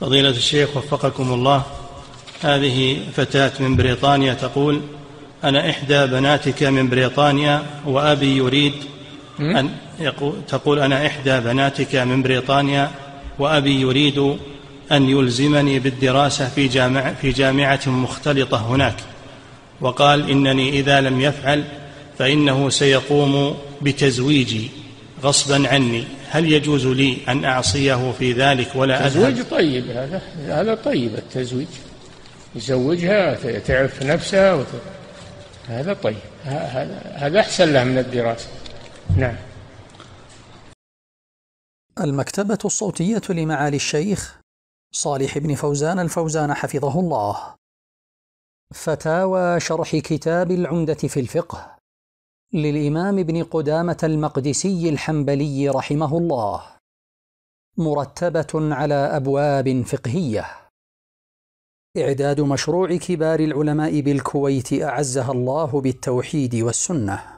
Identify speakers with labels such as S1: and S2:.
S1: فضيلة الشيخ وفقكم الله هذه فتاة من بريطانيا تقول أنا إحدى بناتك من بريطانيا وأبي يريد أن يقول تقول أنا إحدى بناتك من بريطانيا وأبي يريد أن يلزمني بالدراسة في جامعة, في جامعة مختلطة هناك. وقال إنني إذا لم يفعل فإنه سيقوم بتزويجي غصبا عني. هل يجوز لي أن أعصيه في ذلك ولا
S2: التزويج طيب هذا هذا طيب التزويج. يزوجها تعرف نفسها وت... هذا طيب. هذا هذا أحسن له من الدراسة. نعم.
S3: المكتبة الصوتية لمعالي الشيخ صالح بن فوزان الفوزان حفظه الله. فتاوى شرح كتاب العمدة في الفقه. للإمام ابن قدامة المقدسي الحنبلي رحمه الله. مرتبة على أبواب فقهية. إعداد مشروع كبار العلماء بالكويت أعزها الله بالتوحيد والسنة.